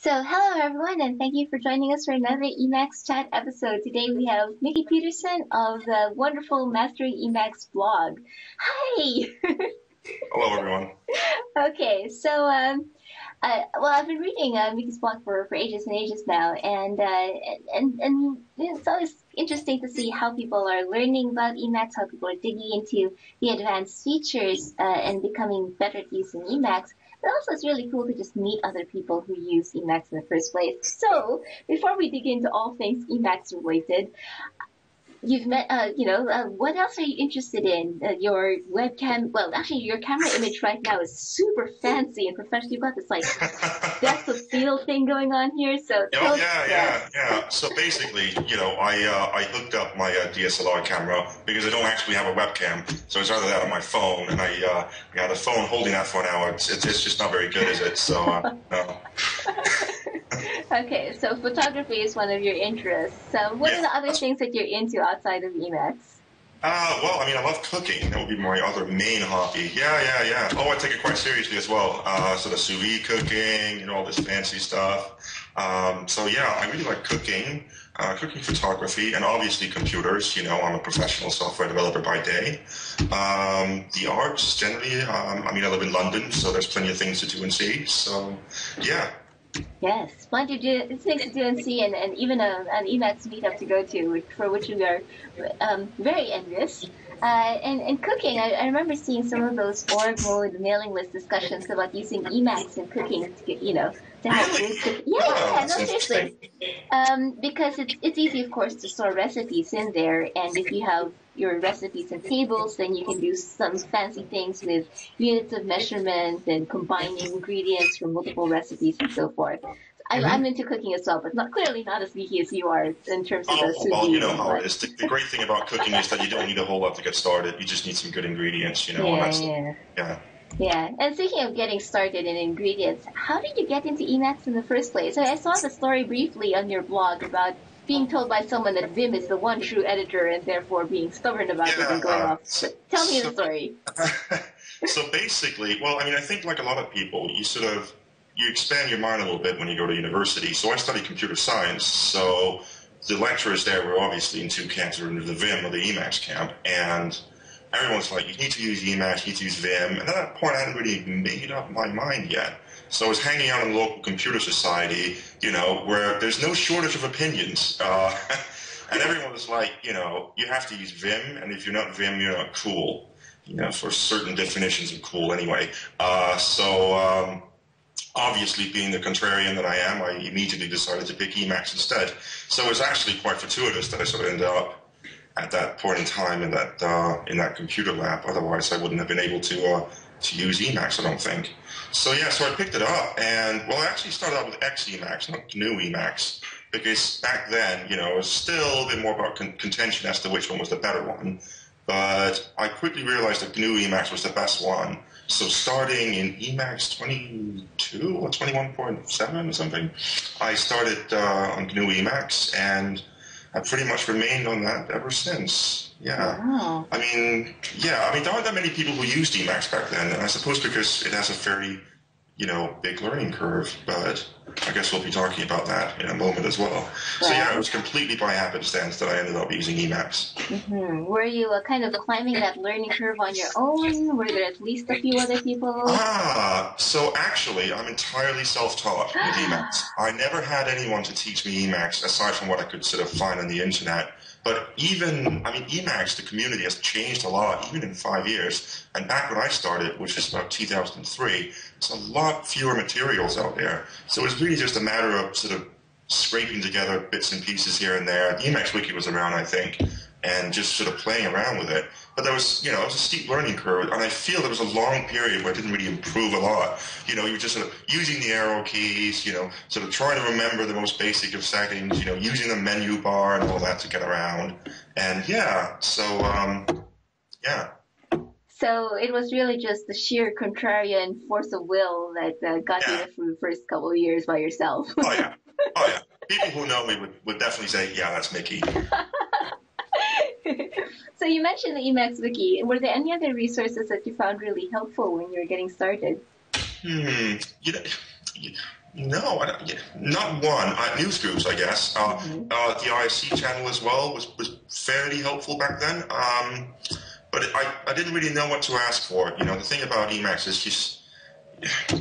So, hello everyone, and thank you for joining us for another Emacs Chat episode. Today we have Mickey Petersen of the wonderful Mastering Emacs blog. Hi! hello everyone. Okay, so, um, uh, well, I've been reading uh, Mickey's blog for, for ages and ages now, and, uh, and, and it's always interesting to see how people are learning about Emacs, how people are digging into the advanced features, uh, and becoming better at using Emacs. But also, it's really cool to just meet other people who use Emacs in the first place. So, before we dig into all things Emacs related, you've met, uh, you know, uh, what else are you interested in? Uh, your webcam, well, actually, your camera image right now is super fancy and professional. You've got this like depth of field thing going on here. So, oh, yeah, yeah, yeah. So basically, you know, I uh, I hooked up my uh, DSLR camera because I don't actually have a webcam, so it's either that on my phone, and I uh, yeah, the phone holding that for an hour, it's it's, it's just not very good, is it? So uh, no. okay, so photography is one of your interests. So, what yeah. are the other things that you're into outside of Emacs? Uh, well, I mean, I love cooking. That would be my other main hobby. Yeah, yeah, yeah. Oh, I take it quite seriously as well. Uh, so the sous vide cooking, you know, all this fancy stuff. Um, so yeah, I really like cooking, uh, cooking photography, and obviously computers. You know, I'm a professional software developer by day. Um, the arts generally. Um, I mean, I live in London, so there's plenty of things to do and see. So yeah, Yes, plenty of do, things to do and see, and, and even a, an Emacs meetup to go to, for which we are um, very envious. Uh, and, and cooking, I, I remember seeing some of those org mode mailing list discussions about using Emacs in cooking to get, you know, to have food cook. Yeah, yeah, no, seriously. Um, because it's, it's easy, of course, to store recipes in there, and if you have your recipes and tables, then you can do some fancy things with units of measurement and combining ingredients from multiple recipes and so forth. I'm, mm-hmm. I'm, into cooking as well, but not clearly not as geeky as you are in terms of oh, the Well, you know how it is. The, the, great thing about cooking is that you don't need a whole lot to get started. You just need some good ingredients, you know. Yeah, yeah. yeah. Yeah, and speaking of getting started in ingredients, how did you get into Emacs in the first place? I saw the story briefly on your blog about being told by someone that Vim is the one true editor and therefore being stubborn about yeah, it and going uh, off. So, tell me so, the story. so basically, well, I mean, I think like a lot of people, you sort of you expand your mind a little bit when you go to university. So I studied computer science, so the lecturers there were obviously in two camps, or into the Vim or the Emacs camp, and everyone's like, you need to use Emacs, you need to use Vim, and at that point I hadn't really made up my mind yet. So I was hanging out in the local computer society, you know, where there's no shortage of opinions. Uh, and everyone was like, you know, you have to use Vim, and if you're not Vim, you're not cool. You know, for certain definitions of cool anyway. Uh, so um, obviously, being the contrarian that I am, I immediately decided to pick Emacs instead. So it was actually quite fortuitous that I sort of ended up at that point in time in that uh, in that computer lab. Otherwise, I wouldn't have been able to uh, to use Emacs. I don't think. So yeah, so I picked it up, and well, I actually started out with X Emacs, not GNU Emacs, because back then, you know, it was still a bit more about con- contention as to which one was the better one. But I quickly realized that GNU Emacs was the best one. So starting in Emacs 22 or 21.7 or something, I started uh, on GNU Emacs, and I've pretty much remained on that ever since. Yeah. Wow. I mean, yeah, I mean, there aren't that many people who used Emacs back then, and I suppose because it has a very you know, big learning curve, but I guess we'll be talking about that in a moment as well. Right. So yeah, it was completely by happenstance that I ended up using Emacs. Mm-hmm. Were you uh, kind of climbing that learning curve on your own? Were there at least a few other people? Ah, so actually, I'm entirely self-taught with Emacs. I never had anyone to teach me Emacs aside from what I could sort of find on the internet. But even, I mean, Emacs, the community has changed a lot, even in five years. And back when I started, which was about 2003, there's a lot fewer materials out there. So it's really just a matter of sort of scraping together bits and pieces here and there. The Emacs Wiki was around, I think, and just sort of playing around with it. But there was, you know, it was a steep learning curve, and I feel there was a long period where it didn't really improve a lot. You know, you were just sort of using the arrow keys, you know, sort of trying to remember the most basic of settings, you know, using the menu bar and all that to get around. And yeah, so, um, yeah. So it was really just the sheer contrarian force of will that uh, got yeah. you through the first couple of years by yourself. oh, yeah. Oh, yeah. People who know me would, would definitely say, yeah, that's Mickey. so you mentioned the Emacs Wiki. Were there any other resources that you found really helpful when you were getting started? Hmm. You know, no, not one. Uh, news groups, I guess. Uh, mm-hmm. uh, the IRC channel as well was, was fairly helpful back then. Um, but I, I didn't really know what to ask for. You know, the thing about Emacs is just,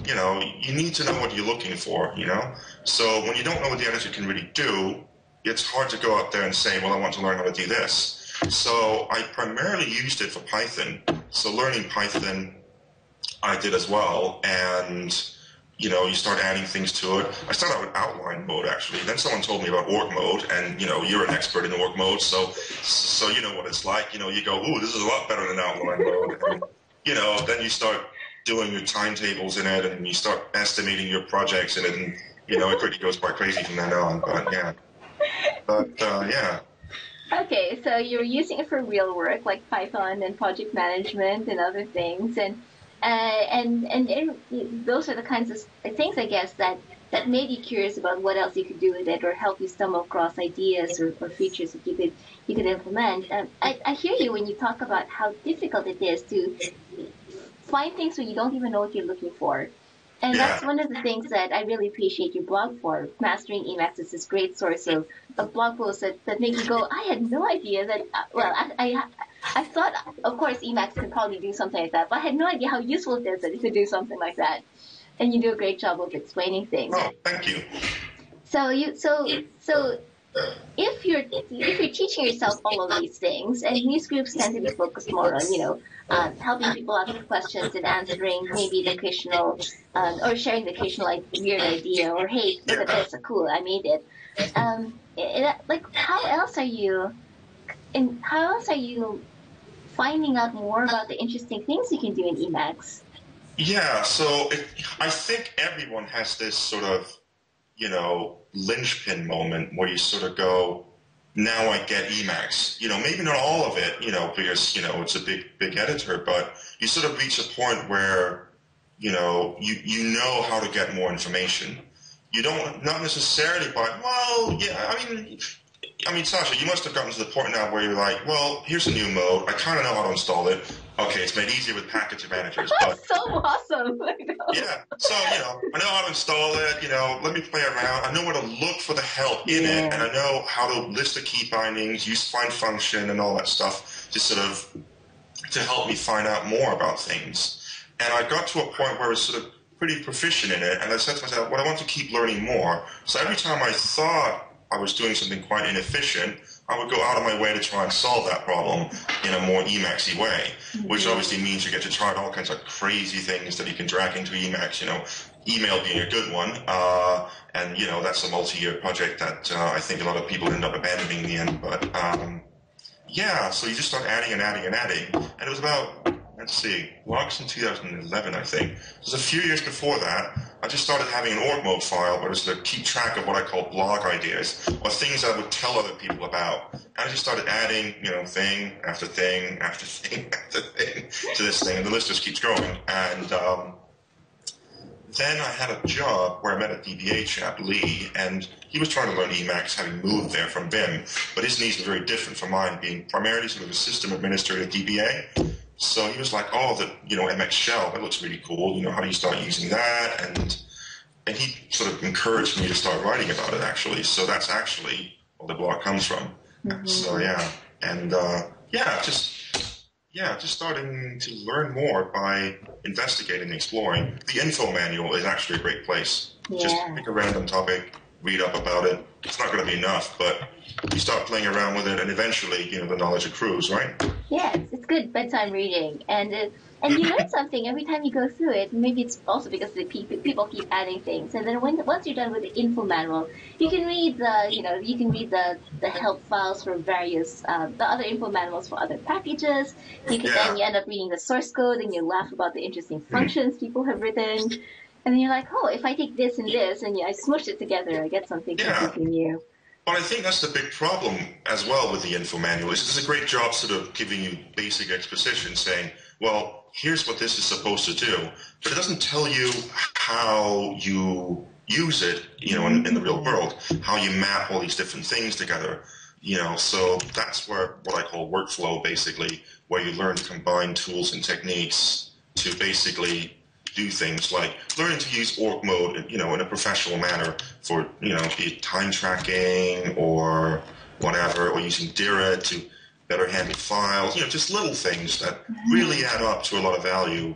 you know, you need to know what you're looking for, you know? So when you don't know what the editor can really do, it's hard to go out there and say, well, I want to learn how to do this. So I primarily used it for Python. So learning Python, I did as well. And you know, you start adding things to it. I started out with outline mode actually. Then someone told me about org mode, and you know, you're an expert in org mode, so so you know what it's like. You know, you go, ooh, this is a lot better than outline mode. And, you know, then you start doing your timetables in it, and you start estimating your projects in it, and you know, it quickly goes quite crazy from then on. But yeah, but uh, yeah. Okay, so you're using it for real work like Python and project management and other things, and uh, and and it, those are the kinds of things, I guess, that that made you curious about what else you could do with it, or help you stumble across ideas or, or features that you could you could implement. Um, I, I hear you when you talk about how difficult it is to find things when you don't even know what you're looking for. And yeah. that's one of the things that I really appreciate your blog for. Mastering Emacs is this great source of, of blog posts that, that make you go, I had no idea that, uh, well, I, I, I thought, of course, Emacs could probably do something like that, but I had no idea how useful it is that it could do something like that. And you do a great job of explaining things. Oh, thank you. So you, so, so if you're if you're teaching yourself all of these things, and these groups tend to be focused more on you know um, helping people out with questions and answering maybe the occasional um, or sharing the occasional like weird idea or hey look at this cool I made it. Um, it, like how else are you? And how else are you finding out more about the interesting things you can do in Emacs? Yeah, so it, I think everyone has this sort of you know, linchpin moment where you sort of go, now I get Emacs. You know, maybe not all of it, you know, because, you know, it's a big, big editor, but you sort of reach a point where, you know, you, you know how to get more information. You don't, not necessarily by, well, yeah, I mean, I mean, Sacha, you must have gotten to the point now where you're like, well, here's a new mode. I kind of know how to install it. Okay, it's made easier with package managers. But, so awesome. yeah. So, you know, I know how to install it. You know, let me play around. I know where to look for the help in yeah. it, and I know how to list the key bindings, use find function, and all that stuff to sort of to help me find out more about things. And I got to a point where I was sort of pretty proficient in it, and I said to myself, well, I want to keep learning more. So every time I thought I was doing something quite inefficient, I would go out of my way to try and solve that problem in a more Emacsy way, which obviously means you get to try all kinds of crazy things that you can drag into Emacs. You know, email being a good one, uh, and you know that's a multi-year project that uh, I think a lot of people end up abandoning in the end. But um, yeah, so you just start adding and adding and adding, and it was about let's see, logs in 2011, I think. It was a few years before that. I just started having an org mode file where it was to keep track of what I call blog ideas, or things I would tell other people about. And I just started adding, you know, thing after thing after thing after thing to this thing, and the list just keeps growing. And um, then I had a job where I met a DBA chap, Lee, and he was trying to learn Emacs, having moved there from Vim, but his needs were very different from mine, being primarily sort of a system administrator at DBA. So he was like, "Oh, the you know MX Shell that looks really cool. You know, how do you start using that?" And and he sort of encouraged me to start writing about it actually. So that's actually where the blog comes from. Mm-hmm. So yeah, and uh, yeah, just yeah, just starting to learn more by investigating and exploring. The info manual is actually a great place. Yeah. Just pick a random topic, read up about it. It's not going to be enough, but you start playing around with it, and eventually, you know, the knowledge accrues, right? Yes, it's good bedtime reading, and uh, and you learn something every time you go through it. Maybe it's also because the people keep adding things, and then when once you're done with the info manual, you can read the you know you can read the the help files for various uh, the other info manuals for other packages. You can yeah. then you end up reading the source code, and you laugh about the interesting functions people have written. And then you're like, oh, if I take this and this and I smush it together, I get something yeah. completely new. But I think that's the big problem as well with the info manual. Is does a great job sort of giving you basic exposition, saying, well, here's what this is supposed to do, but it doesn't tell you how you use it, you know, in, in the real world, how you map all these different things together, you know. So that's where what I call workflow, basically, where you learn to combine tools and techniques to basically do things like learning to use org mode, you know, in a professional manner for, you know, be it time tracking or whatever, or using Dired to better handle files, you know, just little things that really add up to a lot of value.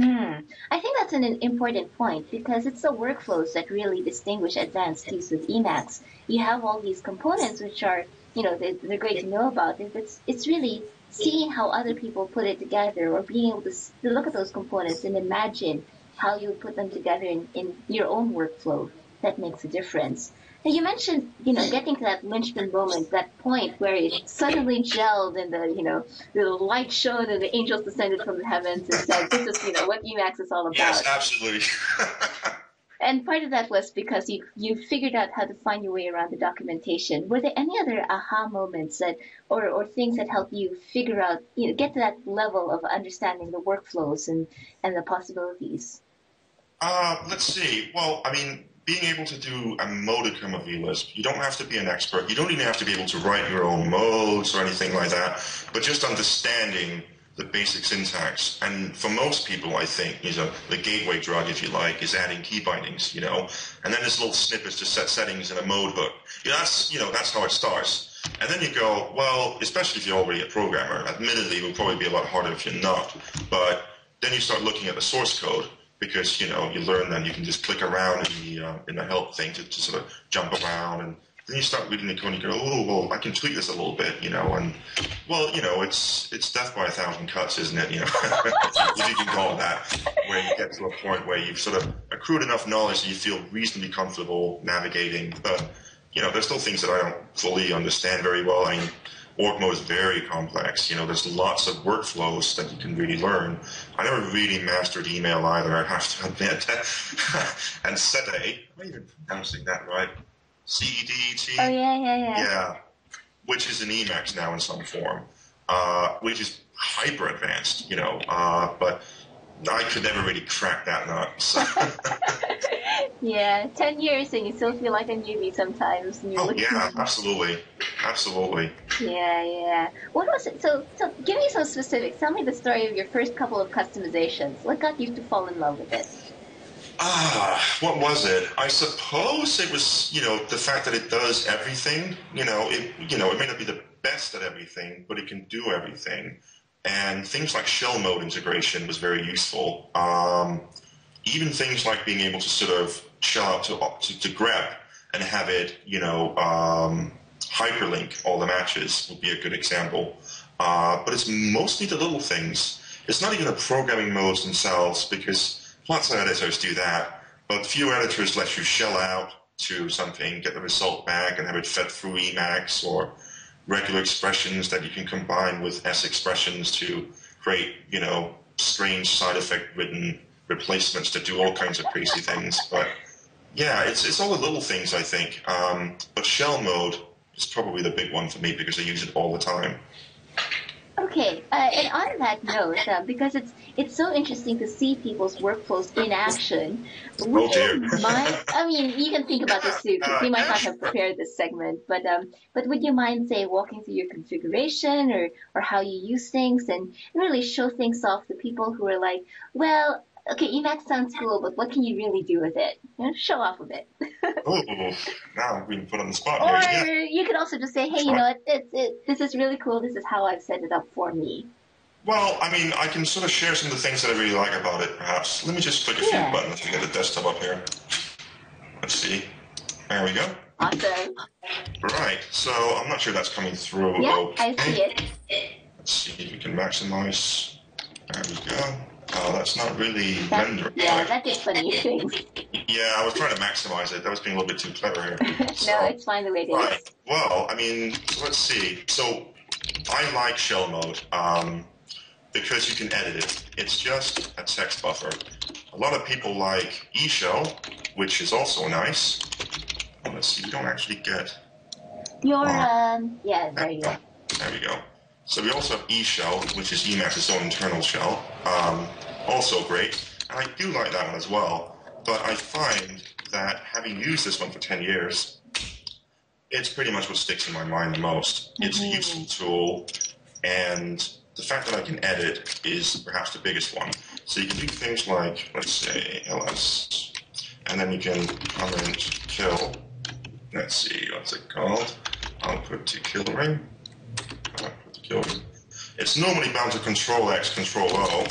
Hmm. I think that's an important point because it's the workflows that really distinguish advanced use of Emacs. You have all these components which are, you know, they're, they're great to know about. It's, it's really seeing how other people put it together or being able to, to look at those components and imagine how you would put them together in, in your own workflow that makes a difference. Now you mentioned, you know, getting to that linchpin moment, that point where it suddenly gelled and the, you know, the light shone and the angels descended from the heavens and said, this is, you know, what Emacs is all about. Yes, absolutely. and part of that was because you you figured out how to find your way around the documentation. Were there any other aha moments that, or, or things that helped you figure out, you know, get to that level of understanding the workflows and, and the possibilities? Uh, let's see. Well, I mean, being able to do a modicum of eLisp, you don't have to be an expert. You don't even have to be able to write your own modes or anything like that, but just understanding the basic syntax. And for most people, I think, you know, the gateway drug, if you like, is adding key bindings, you know, and then there's little snippets to set settings in a mode hook. Yeah, that's, you know, that's how it starts. And then you go, well, especially if you're already a programmer, admittedly, it will probably be a lot harder if you're not, but then you start looking at the source code because, you know, you learn that you can just click around in the, uh, in the help thing to, to sort of jump around and then you start reading the code and you go, oh, well, I can tweak this a little bit, you know, and well, you know, it's it's death by a thousand cuts, isn't it? You know, if you can call it that, where you get to a point where you've sort of accrued enough knowledge that you feel reasonably comfortable navigating. But you know, there's still things that I don't fully understand very well. I mean, mode is very complex. You know, there's lots of workflows that you can really learn. I never really mastered email either. I have to admit. and CEDET, am I even pronouncing that right? CEDET. Oh yeah, yeah, yeah. Yeah, which is an Emacs now in some form, uh, which is hyper advanced, you know. Uh, but I could never really crack that nut. So. yeah, ten years and you still feel like a newbie sometimes. Oh yeah, absolutely, absolutely. Yeah, yeah. What was it? So, so give me some specifics. Tell me the story of your first couple of customizations. What got you to fall in love with it? Ah, what was it? I suppose it was, you know, the fact that it does everything. You know, it, you know, it may not be the best at everything, but it can do everything. And things like shell mode integration was very useful. Um, even things like being able to sort of shell out to, to, to grep and have it, you know, um, hyperlink all the matches would be a good example. Uh, but it's mostly the little things. It's not even the programming modes themselves because Lots of editors do that, but few editors let you shell out to something, get the result back, and have it fed through Emacs or regular expressions that you can combine with S expressions to create, you know, strange side effect written replacements that do all kinds of crazy things. But yeah, it's it's all the little things I think. Um, but shell mode is probably the big one for me because I use it all the time. Okay, uh, and on that note, uh, because it's it's so interesting to see people's workflows in action. Would oh, you mind? I mean, you can think about this too, because we might not have prepared this segment. But um, but would you mind, say, walking through your configuration or or how you use things and really show things off to people who are like, well, okay, Emacs sounds cool, but what can you really do with it? You know, show off a bit. oh, now we can put on the spot. Or yeah. you could also just say, hey, you know, it, it, it, this is really cool. This is how I've set it up for me. Well, I mean, I can sort of share some of the things that I really like about it, perhaps. Let me just click a yeah. few buttons to get the desktop up here. Let's see. There we go. Awesome. Right. So I'm not sure that's coming through. Yeah, okay. I see it. Let's see if we can maximize. There we go. Oh, that's not really that, rendering. Yeah, that did funny things. Yeah, I was trying to maximize it. That was being a little bit too clever here. So, no, it's fine the way it is. Right. Well, I mean, let's see. So I like shell mode um, because you can edit it. It's just a text buffer. A lot of people like eShell, which is also nice. Oh, let's see. We don't actually get. Your um, yeah, there you go. There we go. So we also have eShell, which is Emacs's own internal shell. Um, also great. And I do like that one as well. But I find that having used this one for 10 years, it's pretty much what sticks in my mind the most. It's mm-hmm. a useful tool, and the fact that I can edit is perhaps the biggest one. So you can do things like, let's say, ls, and then you can comint kill. Let's see, what's it called? Output to kill ring. Output to kill ring. It's normally bound to Control X, Control O.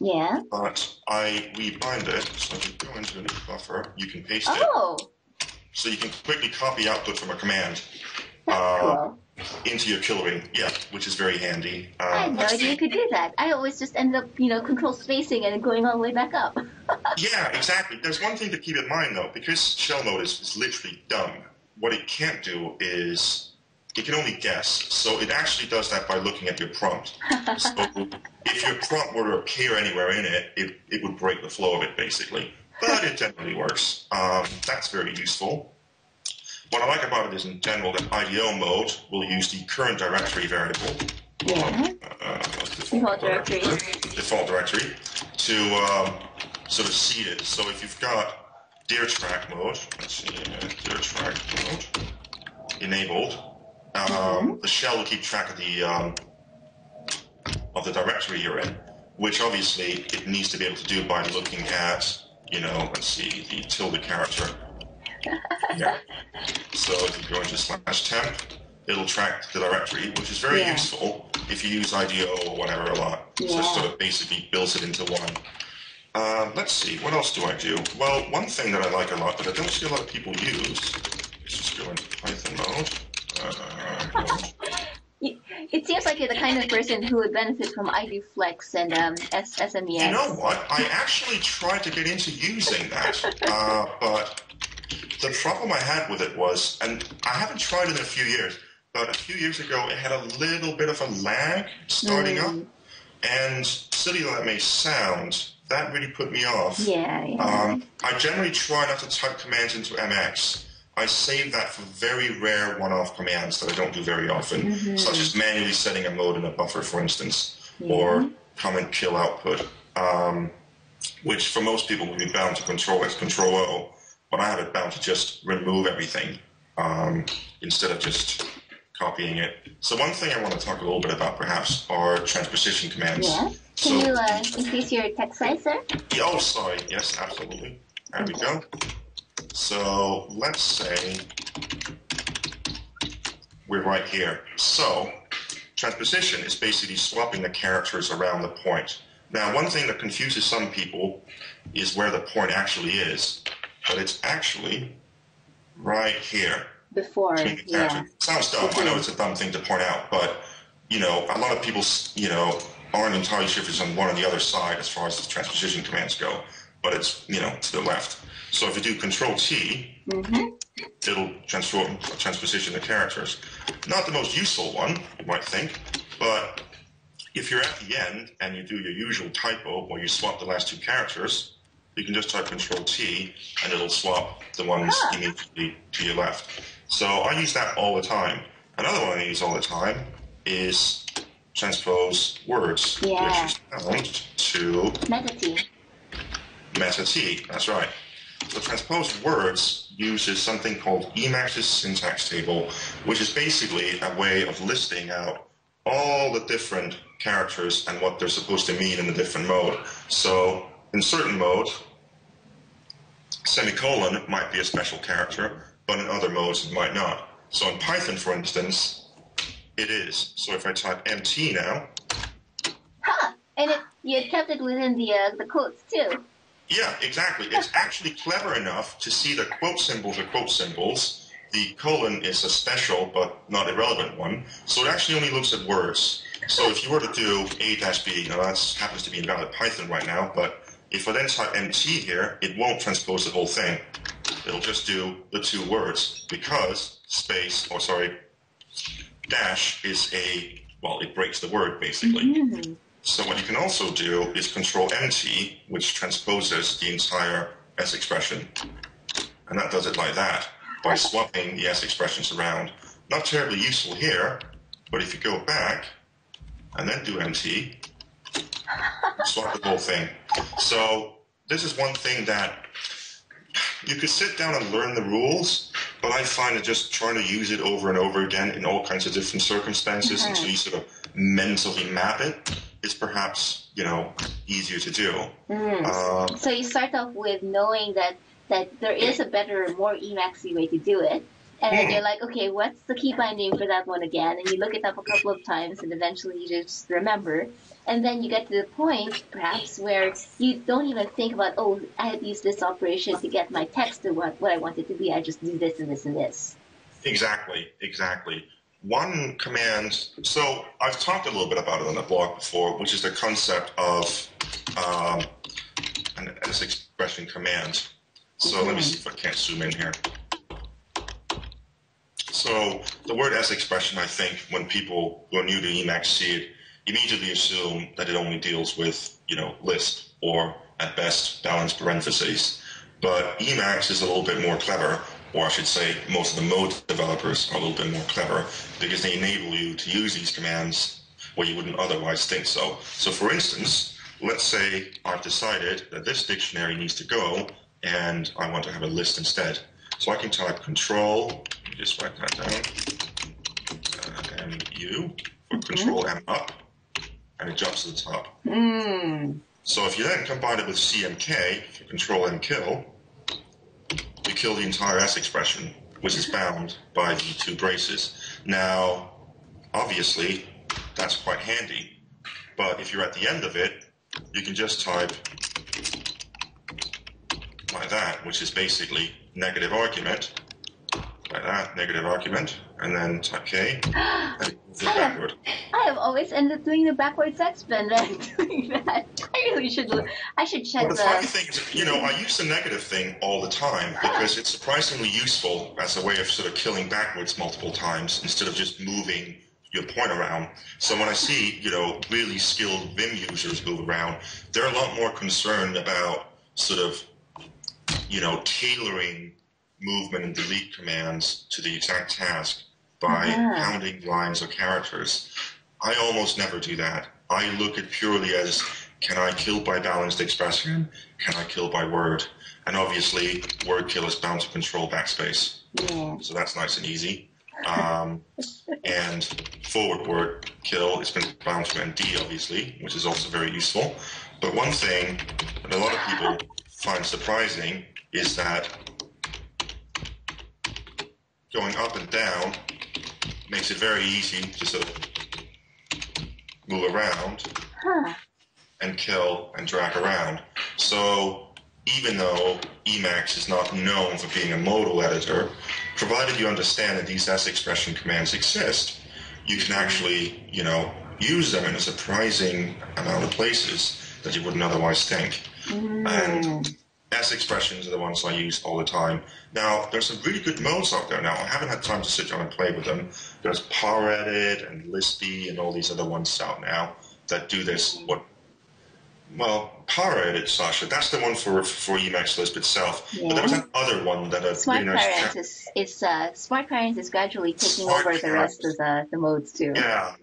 Yeah. But I rebind it, so if you go into a new buffer, you can paste it. Oh. So you can quickly copy output from a command. That's uh, cool into your kill ring. Yeah, which is very handy. Um, I had no idea you could do that. I always just end up, you know, control spacing and going all the way back up. yeah, exactly. There's one thing to keep in mind though, because shell mode is, is literally dumb. What it can't do is it can only guess. So it actually does that by looking at your prompt. so if your prompt were to appear anywhere in it, it, it would break the flow of it basically. But it generally works. Um, that's very useful. What I like about it is in general that IDO mode will use the current directory variable. Yeah. Uh, default directory. Default directory to um, sort of seed it. So if you've got dir track mode, let's see, uh, dir track mode enabled, um, mm-hmm. the shell will keep track of the um, of the directory you're in, which obviously it needs to be able to do by looking at, you know, let's see, the tilde character yeah. So if you go into slash temp, it'll track the directory, which is very yeah. useful if you use IDO or whatever a lot. Yeah. So it sort of basically builds it into one. Uh, let's see, what else do I do? Well, one thing that I like a lot, but I don't see a lot of people use, is just go into Python mode. It seems like you're the kind of person who would benefit from IDFlex and um, Smex. You know what? I actually tried to get into using that, uh, but the problem I had with it was, and I haven't tried it in a few years, but a few years ago it had a little bit of a lag starting mm. up. And silly though that may sound, that really put me off. Yeah, yeah. Um, I generally try not to type commands into MX. I save that for very rare one-off commands that I don't do very often, mm-hmm. such as manually setting a mode in a buffer, for instance, yeah. or comint kill output, um, which for most people would be bound to Control X, Control O but I have it bound to just remove everything um, instead of just copying it. So one thing I want to talk a little bit about perhaps are transposition commands. Yeah. Can so, you uh, increase your text size there? Oh, sorry. Yes, absolutely. There okay. we go. So let's say we're right here. So transposition is basically swapping the characters around the point. Now, one thing that confuses some people is where the point actually is but it's actually right here. Before, yeah. Sounds dumb. I know it's a dumb thing to point out, but you know, a lot of people, you know, aren't entirely sure if it's on one or the other side as far as the transposition commands go, but it's you know to the left. So if you do Control T, mm-hmm. it'll transfer, transposition the characters. Not the most useful one, you might think, but if you're at the end and you do your usual typo where you swap the last two characters, you can just type Control T and it'll swap the ones huh. immediately to your left. So I use that all the time. Another one I use all the time is transpose words, yeah. which is bound to meta T. Meta T, that's right. So transpose words uses something called Emacs's syntax table, which is basically a way of listing out all the different characters and what they're supposed to mean in a different mode. So in certain modes, semicolon might be a special character, but in other modes it might not. So in Python, for instance, it is. So if I type MT now. Huh! And it, you kept it within the, uh, the quotes too. Yeah, exactly. It's actually clever enough to see the quote symbols are quote symbols. The colon is a special but not irrelevant one. So it actually only looks at words. So if you were to do a dash A-B, now that happens to be in valid Python right now, but if I then type MT here, it won't transpose the whole thing. It'll just do the two words because space, or sorry, dash is a, well, it breaks the word basically. Mm-hmm. So what you can also do is control MT, which transposes the entire S expression. And that does it like that by swapping the S expressions around. Not terribly useful here, but if you go back and then do MT, swap the whole thing. So this is one thing that you could sit down and learn the rules, but I find that just trying to use it over and over again in all kinds of different circumstances mm-hmm. until you sort of mentally map it is perhaps you know easier to do. Mm. Um, so you start off with knowing that that there is a better, more Emacsy way to do it. And then you're like, okay, what's the key binding for that one again? And you look it up a couple of times, and eventually you just remember. And then you get to the point, perhaps, where you don't even think about, oh, I had used this operation to get my text to what, what I want it to be. I just do this and this and this. Exactly, exactly. One command, so I've talked a little bit about it on the blog before, which is the concept of um, an S expression command. So mm-hmm. let me see if I can't zoom in here. So the word S expression, I think, when people who are new to Emacs see it, immediately assume that it only deals with, you know, Lisp or at best balanced parentheses. But Emacs is a little bit more clever, or I should say, most of the mode developers are a little bit more clever because they enable you to use these commands where you wouldn't otherwise think so. So for instance, let's say I've decided that this dictionary needs to go and I want to have a list instead. So I can type control, just write that down, uh, MU, for control M up, and it jumps to the top. Mm. So if you then combine it with CMK for control M kill, you kill the entire S expression, which is bound by the two braces. Now, obviously, that's quite handy, but if you're at the end of it, you can just type like that, which is basically negative argument, like that, negative argument, and then type K, and backward. I have always ended up doing the backwards expand and doing that. I really should. I should check well, the. The funny thing is, you know, I use the negative thing all the time because it's surprisingly useful as a way of sort of killing backwards multiple times instead of just moving your point around. So when I see, you know, really skilled Vim users move around, they're a lot more concerned about sort of you know, tailoring movement and delete commands to the exact task by yeah. counting lines or characters. I almost never do that. I look at purely as can I kill by balanced expression? Can I kill by word? And obviously, word kill is bound to control backspace. Yeah. So that's nice and easy. Um, and forward word kill is bound to ND, obviously, which is also very useful. But one thing that a lot of people find surprising is that going up and down makes it very easy to sort of move around huh. and kill and drag around. So even though Emacs is not known for being a modal editor, provided you understand that these S expression commands exist, you can actually, you know, use them in a surprising amount of places that you wouldn't otherwise think. Mm. And S expressions are the ones I use all the time. Now, there's some really good modes out there now. I haven't had time to sit down and play with them. There's Paredit and Lispy and all these other ones out now that do this. What? Well, Paredit, Sacha, that's the one for for Emacs Lisp itself. Yeah. But there was another one that a Smartparens is, is uh, Smartparens is gradually taking Smart over the rest of the, the modes too. Yeah,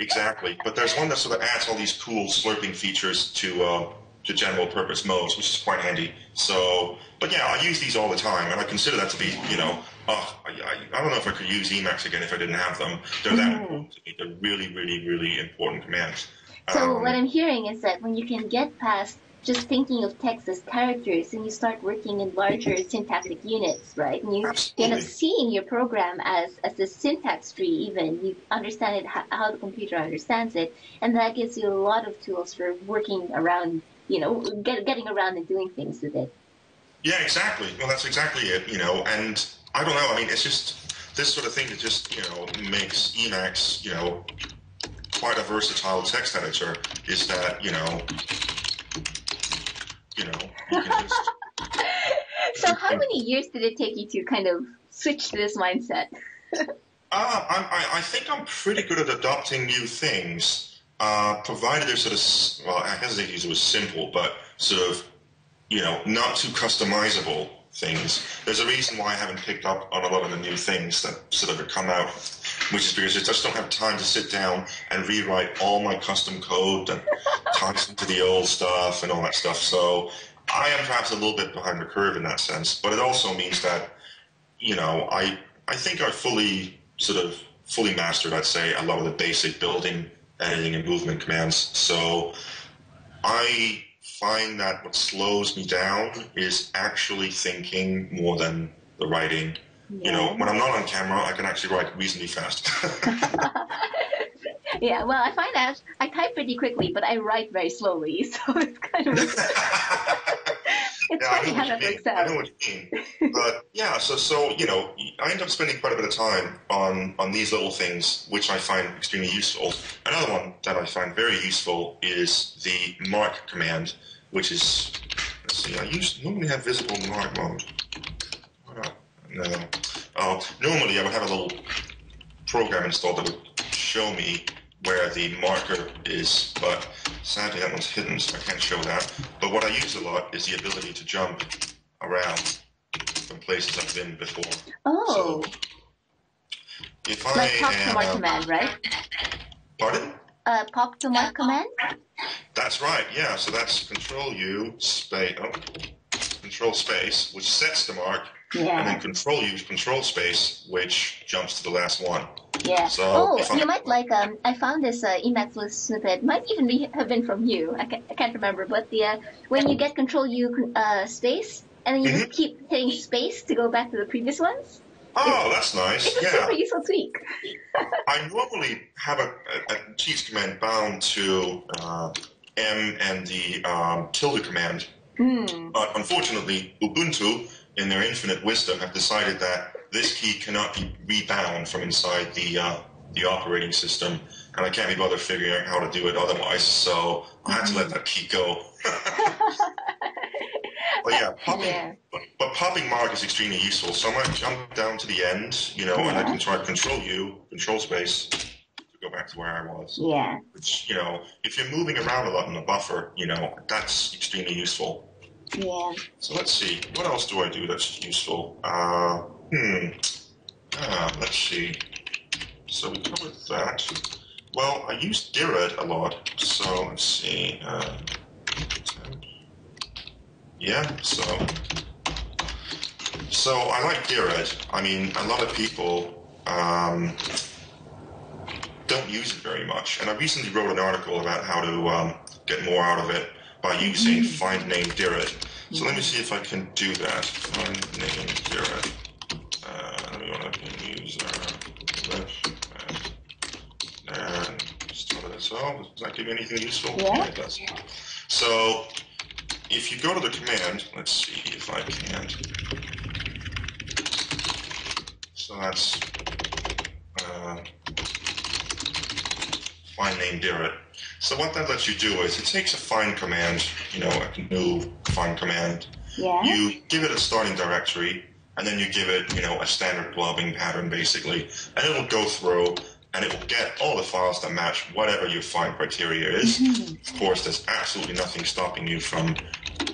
exactly. but there's one that sort of adds all these cool slurping features to uh, to general purpose modes, which is quite handy. So, but yeah, I use these all the time, and I consider that to be, you know, oh, I, I, I don't know if I could use Emacs again if I didn't have them. They're that mm-hmm. important to me. They're really, really, really important commands. So um, what I'm hearing is that when you can get past just thinking of text as characters and you start working in larger syntactic units, right? And you absolutely. end up seeing your program as, as a syntax tree even. You understand it, how, how the computer understands it. And that gives you a lot of tools for working around you know, get, getting around and doing things with it. Yeah, exactly. Well, that's exactly it, you know, and I don't know, I mean, it's just this sort of thing that just, you know, makes Emacs, you know, quite a versatile text editor is that, you know, you know, you just... so how many years did it take you to kind of switch to this mindset? uh, I, I think I'm pretty good at adopting new things uh, provided they're sort of, well, I hesitate to use the word simple, but sort of, you know, not too customizable things. There's a reason why I haven't picked up on a lot of the new things that sort of have come out, which is because I just don't have time to sit down and rewrite all my custom code and ties into the old stuff and all that stuff. So I am perhaps a little bit behind the curve in that sense, but it also means that, you know, I, I think I fully sort of fully mastered, I'd say, a lot of the basic building editing and movement commands. So I find that what slows me down is actually thinking more than the writing. Yeah. You know, when I'm not on camera, I can actually write reasonably fast. yeah, well, I find that I type pretty quickly, but I write very slowly, so it's kind of. it's yeah, funny how that works out. I know what you mean, but yeah, so so you know, I end up spending quite a bit of time on on these little things, which I find extremely useful. Another one that I find very useful is the mark command, which is let's see, I use normally have visible mark mode. No, uh, normally I would have a little program installed that would show me where the marker is, but sadly that one's hidden, so I can't show that. But what I use a lot is the ability to jump around from places I've been before. Oh. So if like I pop am, to mark command, right? Pardon? Uh, pop to mark command? That's right, yeah. So that's control U space, oh, control space, which sets the mark, yeah. and then control U control space, which jumps to the last one. Yeah. So oh, you might like. Um, I found this uh, Emacs Lisp snippet. Might even be, have been from you. I can't, I can't remember. But the uh, when you get Control U uh, space, and then you mm-hmm. just keep hitting space to go back to the previous ones. Oh, that's nice. It's a yeah. super useful tweak. I normally have a, a, a cheese command bound to uh, M and the um, tilde command. Mm. But unfortunately, Ubuntu, in their infinite wisdom, have decided that this key cannot be rebound from inside the uh, the operating system, and I can't be bothered figuring out how to do it otherwise. So I had to let that key go. but yeah, popping, yeah. But, but, popping mark is extremely useful. So I might jump down to the end, you know, yeah. and I can try to control U, control space, to go back to where I was. Yeah. Which you know, if you're moving around a lot in the buffer, you know, that's extremely useful. Yeah. So let's see, what else do I do that's useful? Uh, Hmm. Ah, let's see. So we covered that. Well, I use Dired a lot, so let's see. Uh, yeah, so so I like Dired. I mean, a lot of people um, don't use it very much, and I recently wrote an article about how to um, get more out of it by using mm-hmm. find name Dired. So let me see if I can do that. Find name user and start it as well. Does that give you anything useful? Yeah. yeah it does. So if you go to the command, let's see if I can. So that's uh, find name Dired. So what that lets you do is it takes a find command, you know, a new find command. Yeah. You give it a starting directory, and then you give it, you know, a standard globbing pattern basically, and it will go through and it will get all the files that match whatever your find criteria is. Mm-hmm. Of course, there's absolutely nothing stopping you from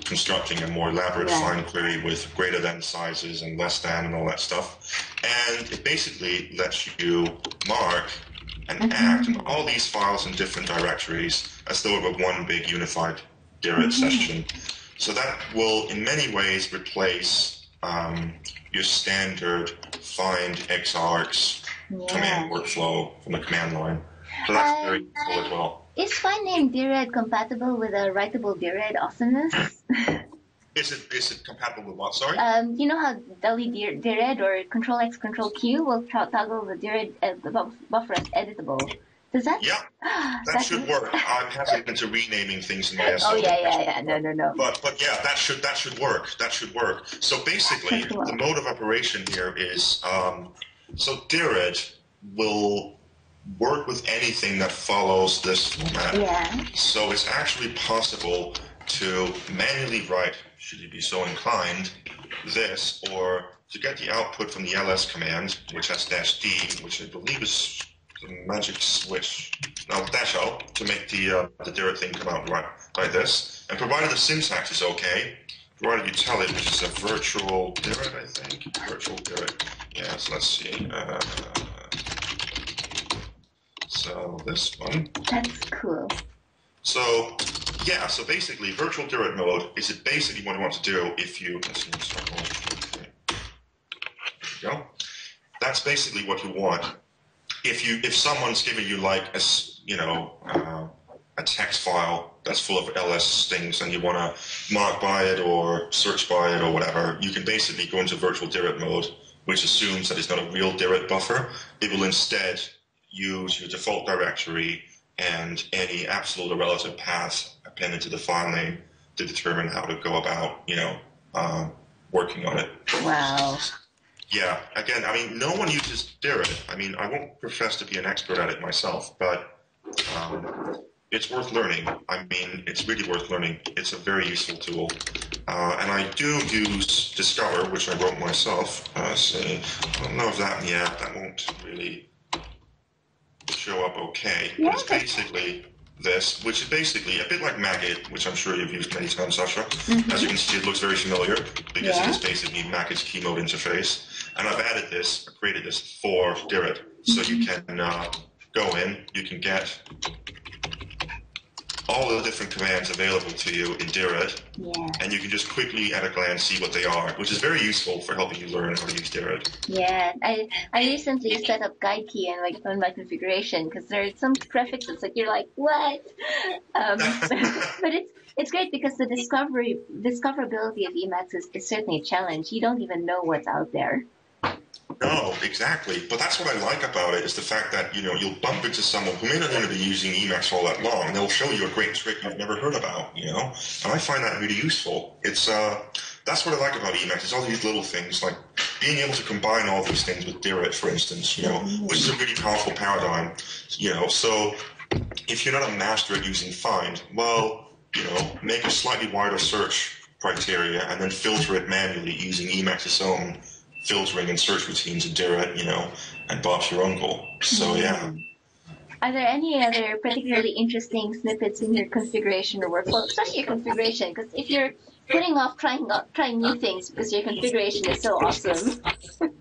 constructing a more elaborate yeah. find query with greater than sizes and less than and all that stuff. And it basically lets you mark and mm-hmm. act on all these files in different directories as though it were one big unified Dired mm-hmm. session. So that will, in many ways, replace um, your standard find xargs yeah. command workflow from the command line. So that's very useful as well. Is find name Dired compatible with a writable Dired awesomeness? is it is it compatible with what? Sorry. Um, you know how Dali Dired or Control X Control Q will toggle the Dired uh, the buffer as editable. Does that? Yeah, that should work. I'm hesitant to renaming things in my SO. Oh yeah, yeah, yeah. No, no, no. But but yeah, that should that should work. That should work. So basically, the mode of operation here is um, so Dired will work with anything that follows this format. Yeah. So it's actually possible to manually write, should you be so inclined, this, or to get the output from the ls command, which has dash d, which I believe is the magic switch. Now dash out to make the uh, the Dired thing come out right like this. And provided the syntax is okay, tell it, which is a virtual Dired, I think. Virtual. Yeah, so let's see. Uh, so this one. That's cool. So yeah, so basically virtual Dired mode is it basically what you want to do if you let's see, okay. There you go. That's basically what you want if you if someone's giving you like a you know, uh, a text file that's full of ls things and you want to mark by it or search by it or whatever, you can basically go into virtual Dired mode, which assumes that it's not a real Dired buffer. It will instead use your default directory and any absolute or relative path appended to the file name to determine how to go about, you know, um, working on it. Wow. Yeah, again, I mean, no one uses Dired. I mean, I won't profess to be an expert at it myself, but um, it's worth learning. I mean, it's really worth learning. It's a very useful tool. Uh, and I do use Discover, which I wrote myself. Uh, so I don't know if that in the app, that won't really show up okay. Yeah. But it's basically this, which is basically a bit like Magit, which I'm sure you've used many times, Sacha. As you can see, it looks very familiar because Yeah. it is basically Magit's keynote interface. And I've added this, created this for Dired, so you can uh, go in, you can get all the different commands available to you in Dired, Yeah. and you can just quickly at a glance see what they are, which is very useful for helping you learn how to use Dired. Yeah, I I recently set up guide key and like on my configuration because there are some prefixes that you're like what, um, but it's it's great because the discovery discoverability of Emacs is, is certainly a challenge. You don't even know what's out there. No, exactly. But that's what I like about it is the fact that you know you'll bump into someone who may not even be using Emacs all that long. and They'll show you a great trick you've never heard about. You know, and I find that really useful. It's uh, that's what I like about Emacs. It's all these little things like being able to combine all these things with Dired, for instance. You know, which is a really powerful paradigm. You know, so if you're not a master at using Find, well, you know, make a slightly wider search criteria and then filter it manually using Emacs's own filtering and search routines and Dired, you know, and Bob's your uncle. So yeah. Are there any other particularly interesting snippets in your configuration or workflow, especially your configuration? Because if you're putting off trying trying new things because your configuration is so awesome.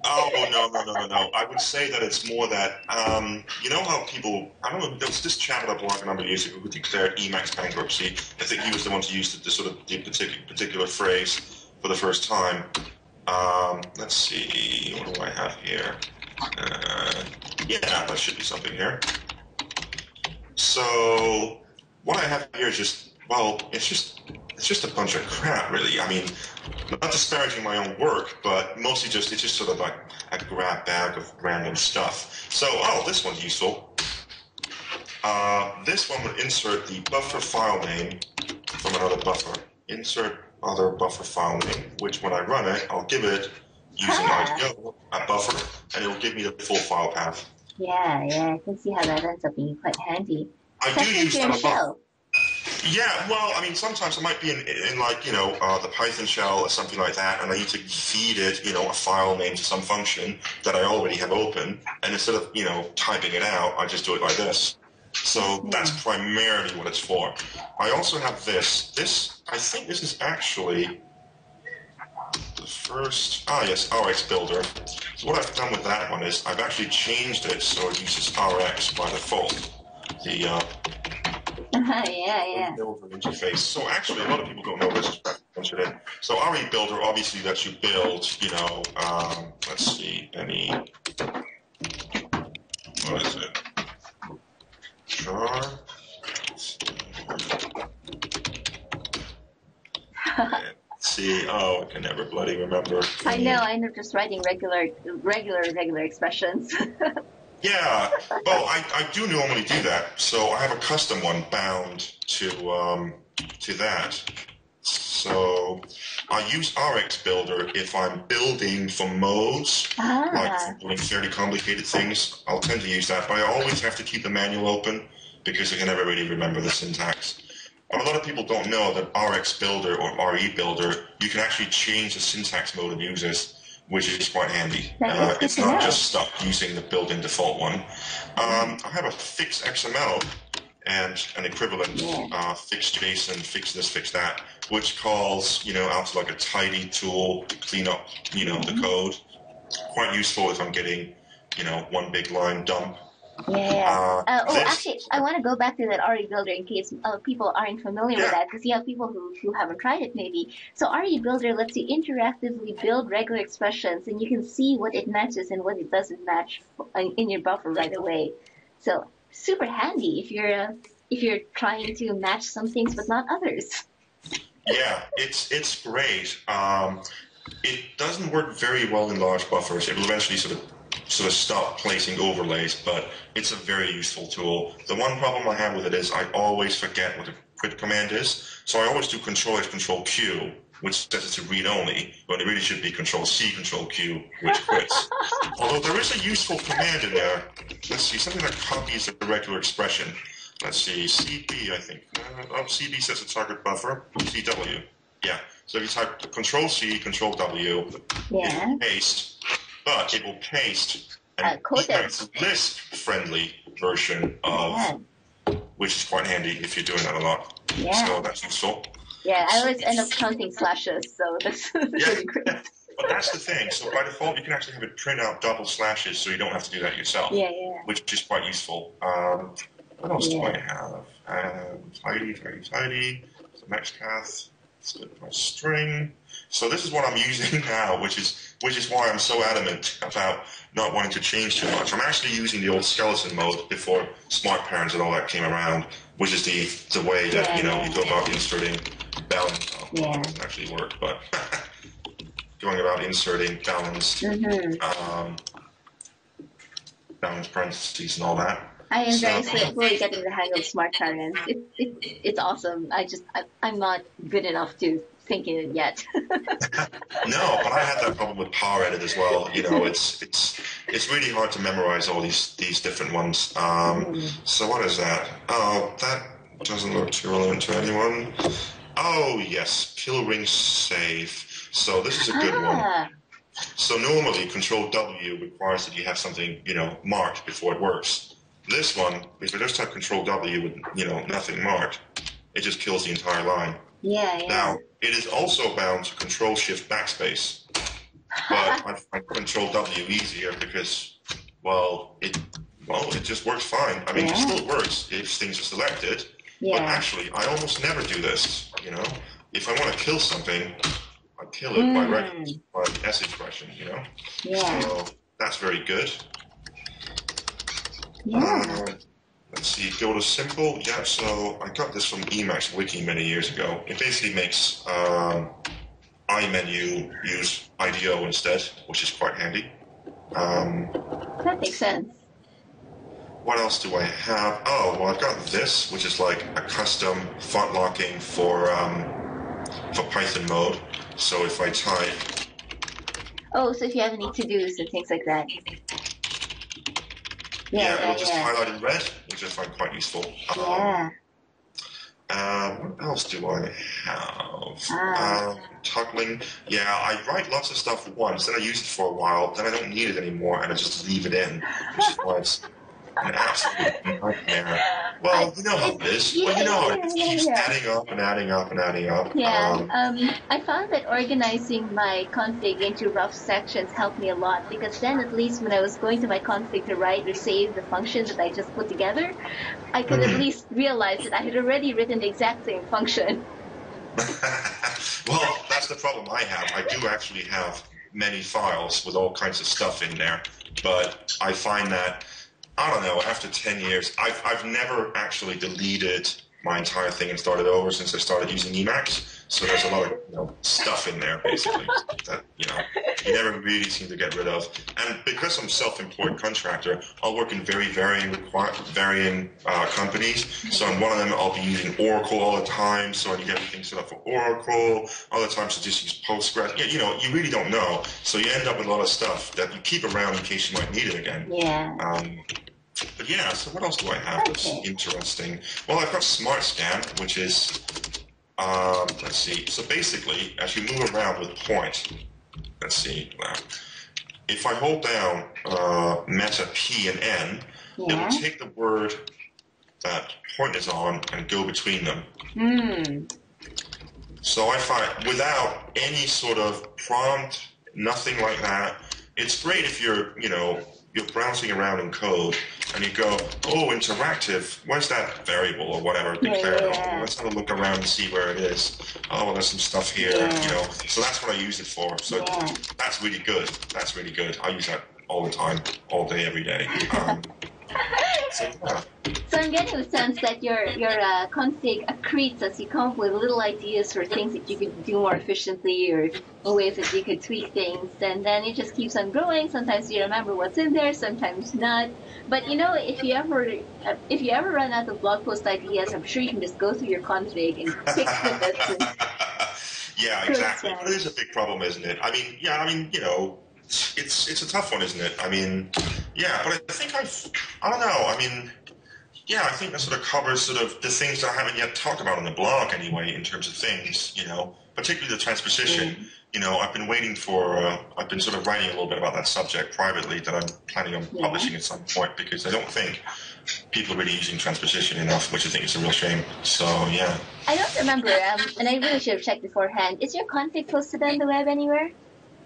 Oh no no no no no! I would say that it's more that um, you know how people I don't know there was this chap at blog a number of years ago who declared Emacs bankruptcy. I think he was the one to use the, the sort of the particular particular phrase for the first time. Um, let's see, what do I have here? Uh, yeah, that should be something here. So what I have here is just well, it's just it's just a bunch of crap, really. I mean, not disparaging my own work, but mostly just it's just sort of like a grab bag of random stuff. So, oh, this one's useful. Uh, this one would insert the buffer file name from another buffer. Insert other buffer file name, which when I run it, I'll give it using Ah. IDO, a buffer, and it will give me the full file path. Yeah, yeah, I can see how that ends up being quite handy. I do Especially use that a lot. Yeah, well, I mean, sometimes it might be in, in like, you know, uh, the Python shell or something like that, and I need to feed it, you know, a file name to some function that I already have open, and instead of, you know, typing it out, I just do it like this. So that's primarily what it's for. I also have this. This, I think this is actually the first, ah, yes, RX Builder. So what I've done with that one is I've actually changed it so it uses RX by default. The, uh, yeah, yeah. builder interface. So actually, a lot of people don't know this. but I mention it. So RE Builder obviously lets you build, you know, um, let's see, any, what is it? Char. Let's oh, I can never bloody remember. I know. I end up just writing regular, regular, regular expressions. Yeah, well, I, I do normally do that. So I have a custom one bound to um, to that. So I use RX Builder if I'm building for modes, like ah, for doing fairly complicated things. I'll tend to use that, but I always have to keep the manual open because I can never really remember the syntax. A lot of people don't know that RX Builder or RE Builder, you can actually change the syntax mode it uses, which is quite handy. Uh, it's not know. just stuck using the built-in default one. Um, I have a fix XML and an equivalent Yeah. uh, fix JSON, fix this, fix that, which calls you know out to like a tidy tool to clean up you know Mm-hmm. the code. Quite useful if I'm getting you know one big line dump. Yeah, yeah. Uh, Uh, oh, this- actually, I want to go back to that RE Builder in case uh, people aren't familiar with that, because you have people who, who haven't tried it maybe. So RE Builder lets you interactively build regular expressions, and you can see what it matches and what it doesn't match in, in your buffer right away. So super handy if you're uh, if you're trying to match some things but not others. Yeah, it's it's great. Um, it doesn't work very well in large buffers. It will eventually sort of sort of stop placing overlays, but it's a very useful tool. The one problem I have with it is I always forget what the quit command is, so I always do Control H, Control Q, which sets it to read only, but it really should be Control C, Control Q, which quits. Although there is a useful command in there. Let's see, something that copies a regular expression. Let's see, CB, I think. Uh, oh, CB says a target buffer. CW. Yeah. So if you type Control C, Control W, Yeah. paste, but it will paste. Emacs Lisp-friendly version of, Yeah. which is quite handy if you're doing that a lot. Yeah. So that's useful. Yeah, I always end up counting slashes, so that's, Yeah. really great. But that's the thing. So by default, you can actually have it print out double slashes, so you don't have to do that yourself, Yeah, yeah. which is quite useful. Um, what else do I have? Um, tidy, very tidy. So Maxcath, split by string. So this is what I'm using now, which is which is why I'm so adamant about not wanting to change too much. I'm actually using the old skeleton mode before Smartparens and all that came around, which is the the way that you know you go about inserting balance. Oh, Yeah. it doesn't actually work, but going about inserting balanced Mm-hmm. um, balance parentheses and all that. I am very So- slowly getting the hang of Smartparens. It, it, it's awesome. I just, I, I'm not good enough to think in it yet. No, but I had that problem with Paredit as well. You know, it's it's it's really hard to memorize all these these different ones. Um, so what is that? Oh, that doesn't look too relevant to anyone. Oh yes, kill ring save. So this is a good one. ah, So normally Control W requires that you have something you know marked before it works. This one, if I just type Control W with you know nothing marked, it just kills the entire line. Yeah, yeah. Now, it is also bound to Control Shift Backspace, but I find Control W easier because, well, it well it just works fine. I mean, it still works if things are selected, but actually, I almost never do this. You know, if I want to kill something, I kill it by Mm. regular by S expression. You know, Yeah, so that's very good. yeah. Uh, let's see, go to simple. Yeah, so I got this from Emacs Wiki many years ago. It basically makes um, iMenu use IDO instead, which is quite handy. Um, That makes sense. what else do I have? Oh, well, I've got this, which is like a custom font locking for um, for Python mode. So if I type Oh, so if you have any to-dos and things like that. Yeah, Yeah, it'll just highlight in red, which I find quite useful. Um, Yeah. Uh, what else do I have? Ah. Um, toggling. Yeah, I write lots of stuff once, then I use it for a while, then I don't need it anymore, and I just leave it in, which is why it's an absolute nightmare. Well, you know how it is. Well, you know how it is. It keeps Yeah. adding up and adding up and adding up. Yeah, Um, um, I found that organizing my config into rough sections helped me a lot because then at least when I was going to my config to write or save the function that I just put together, I could at Mhm. least realize that I had already written the exact same function. well, that's the problem I have. I do actually have many files with all kinds of stuff in there, but I find that I don't know. After ten years, I've I've never actually deleted my entire thing and started over since I started using Emacs. So there's a lot of you know, stuff in there basically that you know you never really seem to get rid of. And because I'm self-employed contractor, I'll work in very varying require, varying uh, companies. So in one of them, I'll be using Oracle all the time, so I need everything set up for Oracle. Other times, I just use Postgres. Yeah, you know, you really don't know, so you end up with a lot of stuff that you keep around in case you might need it again. Yeah. Um, but yeah, so what else do I have that's Okay. interesting? Well, I've got Smart Scan, which is, um, let's see. So basically, as you move around with point, let's see. If I hold down uh, meta P and N, it Yeah. will take the word that point is on and go between them. Hmm. So I find without any sort of prompt, nothing like that. It's great if you're, you know, you're browsing around in code and you go, oh, interactive. Where's that variable or whatever declared? yeah. Oh, let's have a look around and see where it is. Oh, well, there's some stuff here, Yeah. you know. So that's what I use it for. So Yeah. that's really good. That's really good. I use that all the time, all day, every day. Um, so, I'm getting the sense that your your uh, config accretes as you come up with little ideas for things that you could do more efficiently or, ways that you could tweak things, and then it just keeps on growing. Sometimes you remember what's in there, sometimes not. But you know, if you ever if you ever run out of blog post ideas, I'm sure you can just go through your config and pick snippets. Yeah, exactly. It is a big problem, isn't it? I mean, yeah, I mean, you know, it's it's a tough one, isn't it? I mean, yeah, but I think I've I don't know. I mean, yeah, I think that sort of covers sort of the things that I haven't yet talked about on the blog anyway, in terms of things, you know, particularly the transposition. Mm-hmm. You know, I've been waiting for, uh, I've been sort of writing a little bit about that subject privately that I'm planning on yeah. publishing at some point because I don't think people are really using transposition enough, which I think is a real shame. So, yeah. I don't remember, um, and I really should have checked beforehand. Is your config posted on the web anywhere?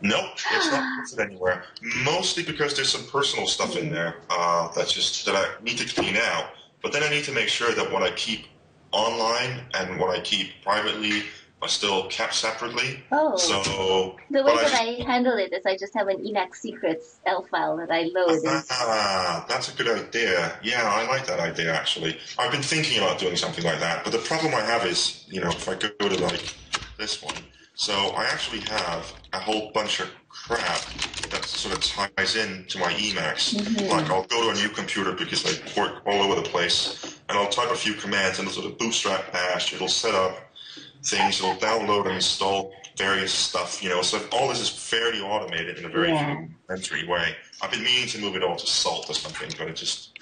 Nope, it's not posted anywhere. Mostly because there's some personal stuff in there uh, that's just that I need to clean out. But then I need to make sure that what I keep online and what I keep privately are still kept separately. Oh. So the way that I, I, handle it is I just have an Emacs secrets L file that I load. Ah, that's a good idea. Yeah, I like that idea actually. I've been thinking about doing something like that, but the problem I have is, you know, if I go to like this one, so I actually have a whole bunch of crap that sort of ties in to my Emacs. Mm-hmm. Like I'll go to a new computer because I work all over the place, and I'll type a few commands and it'll sort of bootstrap bash. It'll set up things. It'll download and install various stuff. You know, so all this is fairly automated in a very yeah. rudimentary way. I've been meaning to move it all to Salt or something, but it just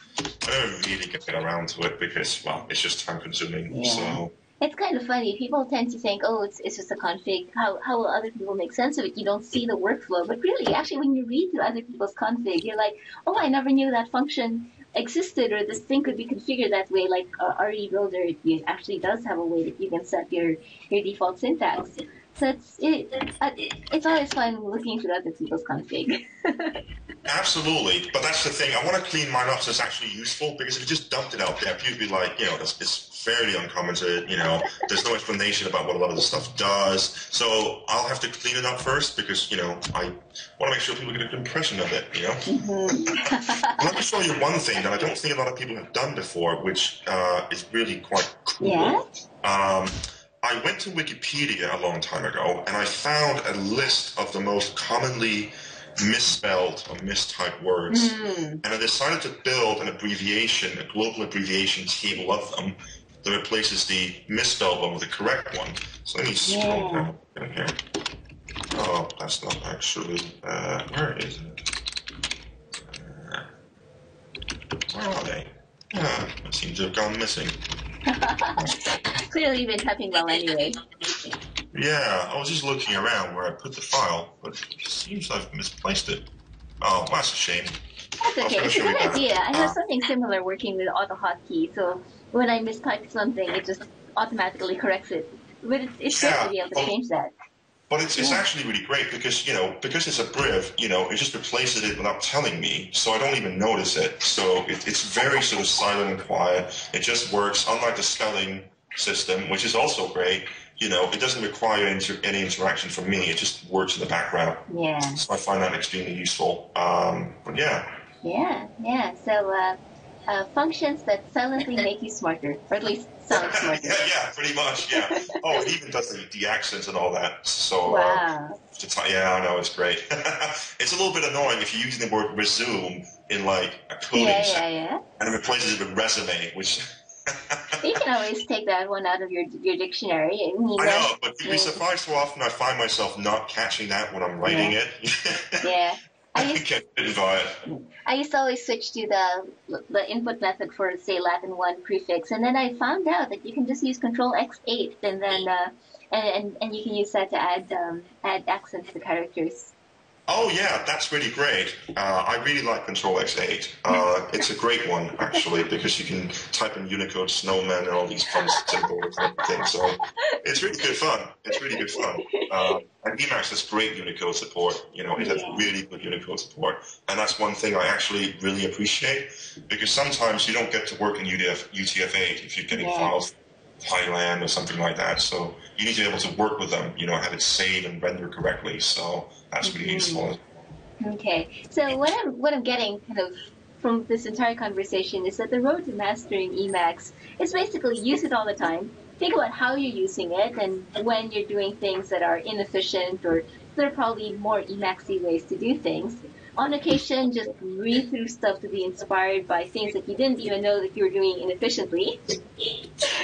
I don't really get around to it because well, it's just time consuming. Yeah. So it's kind of funny. People tend to think, oh, it's, it's just a config. How, how will other people make sense of it? You don't see the workflow. But really, actually, when you read through other people's config, you're like, oh, I never knew that function existed or this thing could be configured that way. Like uh, RE Builder, it actually does have a way that you can set your, your default syntax. So it's it, it, it's always fun looking through other people's config. Absolutely, but that's the thing. I want to clean mine up so it's actually useful because if you just dumped it out there, people would be like, you know, it's, it's fairly uncommented. You know, there's no explanation about what a lot of the stuff does. So I'll have to clean it up first because you know I want to make sure people get a good impression of it. You know. Mm-hmm. Let me show you one thing that I don't think a lot of people have done before, which uh, is really quite cool. Yeah. Um, I went to Wikipedia a long time ago and I found a list of the most commonly misspelled or mistyped words. Mm. And I decided to build an abbreviation, a global abbreviation table of them that replaces the misspelled one with the correct one. So let me scroll yeah. down here. Oh, that's not actually. Uh, where is it? Uh, where are they? Yeah, it seems to have gone missing. Clearly, you've been typing well anyway. Yeah, I was just looking around where I put the file, but it seems I've misplaced it. Oh, that's a shame. That's okay. It's a good idea. I have uh, something similar working with AutoHotkey, so when I mistype something, it just automatically corrects it. But it's, it's yeah. good to be able to change that. But it's, it's actually really great because, you know, because it's abbrev, you know, it just replaces it without telling me, so I don't even notice it. So it, it's very sort of silent and quiet. It just works, unlike the spelling system, which is also great. You know, it doesn't require inter- any interaction from me. It just works in the background. Yeah. So I find that extremely useful. Um, but yeah. Yeah, yeah. So uh, uh, functions that silently make you smarter, or at least sound smarter. yeah, yeah, pretty much. Yeah. oh, it even does the, the accents and all that. So. Uh, wow. Yeah, I know it's great. it's a little bit annoying if you're using the word resume in like a coding yeah, yeah, yeah. and it replaces it with resume, which. you can always take that one out of your your dictionary. I, mean, I know, but you'd be surprised how often I find myself not catching that when I'm writing yeah. it. yeah. I used, get it. I used to always switch to the the input method for say Latin one prefix, and then I found out that you can just use Control X8, and then uh, and, and and you can use that to add um, add accent to the characters. Oh yeah, that's really great. Uh, I really like Control X8. Uh, it's a great one actually because you can type in Unicode snowman and all these fun symbols and things. So it's really good fun. It's really good fun. Uh, and Emacs has great Unicode support. You know, it has really good Unicode support, and that's one thing I actually really appreciate because sometimes you don't get to work in UTF, UTF-8 if you're getting yeah. files Thailand or something like that. So you need to be able to work with them, you know, have it save and render correctly. So that's really mm-hmm. useful. Okay. So what I'm what I'm getting kind of from this entire conversation is that the road to mastering Emacs is basically use it all the time. Think about how you're using it and when you're doing things that are inefficient or there are probably more Emacsy ways to do things. On occasion, just read through stuff to be inspired by things that you didn't even know that you were doing inefficiently.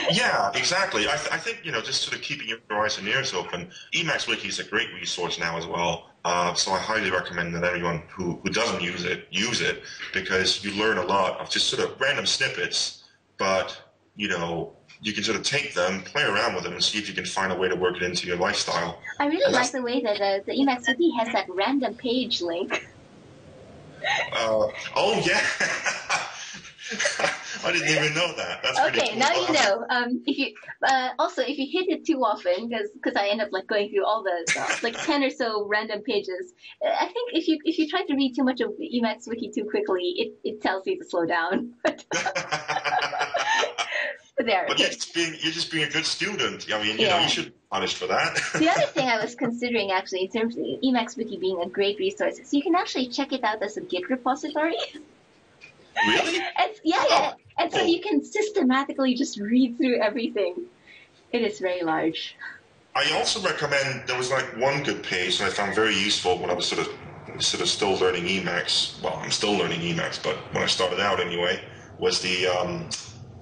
Yeah, exactly. I, th- I think, you know, just sort of keeping your eyes and ears open. Emacs Wiki is a great resource now as well. Uh, so I highly recommend that anyone who, who doesn't use it, use it because you learn a lot of just sort of random snippets, but, you know, you can sort of take them, play around with them, and see if you can find a way to work it into your lifestyle. I really like the way that uh, the Emacs Wiki has that random page link. Uh, oh yeah, I didn't even know that. That's okay. Cool. Now you know. Um, if you uh, also if you hit it too often, because because I end up like going through all the uh, like ten or so random pages. I think if you if you try to read too much of Emacs Wiki too quickly, it, it tells you to slow down. there. But you're just being you're just being a good student. I mean, you yeah. know, you should be punished for that. the other thing I was considering actually in terms of Emacs Wiki being a great resource, so you can actually check it out as a Git repository. Really? and, yeah, yeah. Oh. And so oh. you can systematically just read through everything. It is very large. I also recommend there was like one good page that I found very useful when I was sort of sort of still learning Emacs. Well, I'm still learning Emacs, but when I started out anyway, was the um,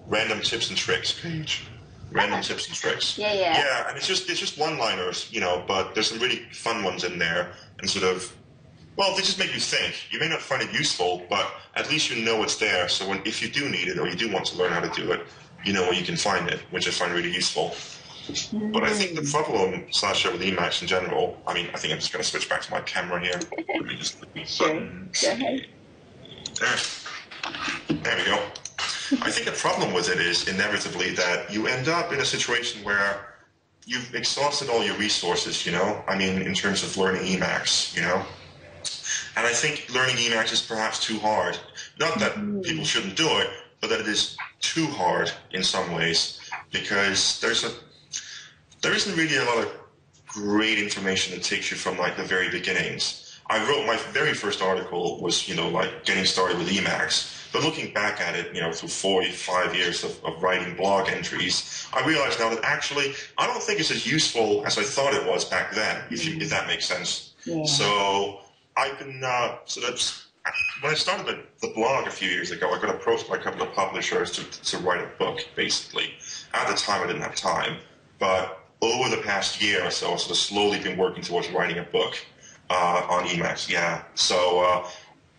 random tips and tricks page. Random tips and tricks. Yeah, yeah. Yeah, and it's just it's just one-liners, you know, but there's some really fun ones in there, and sort of, well, they just make you think. You may not find it useful, but at least you know it's there. So when if you do need it or you do want to learn how to do it, you know where you can find it, which I find really useful. But I think the mm. problem slash with Emacs in general, I mean, I think I'm just going to switch back to my camera here. Let me just sure. Go ahead. There. there we go. I think the problem with it is inevitably that you end up in a situation where you've exhausted all your resources, you know? I mean, in terms of learning Emacs, you know? And I think learning Emacs is perhaps too hard. Not that mm-hmm. people shouldn't do it, but that it is too hard in some ways because there's a there isn't really a lot of great information that takes you from like the very beginnings. I wrote my very first article was, you know, like getting started with Emacs but looking back at it, you know, through 45 years of, of writing blog entries, I realize now that actually I don't think it's as useful as I thought it was back then, if, you, if that makes sense. Yeah. So I've been uh, sort of when I started the, the, blog a few years ago, I got approached by a couple of publishers to, to write a book, basically. At the time, I didn't have time, but over the past year or so, I've sort of slowly been working towards writing a book uh, on Emacs. Yeah, so uh,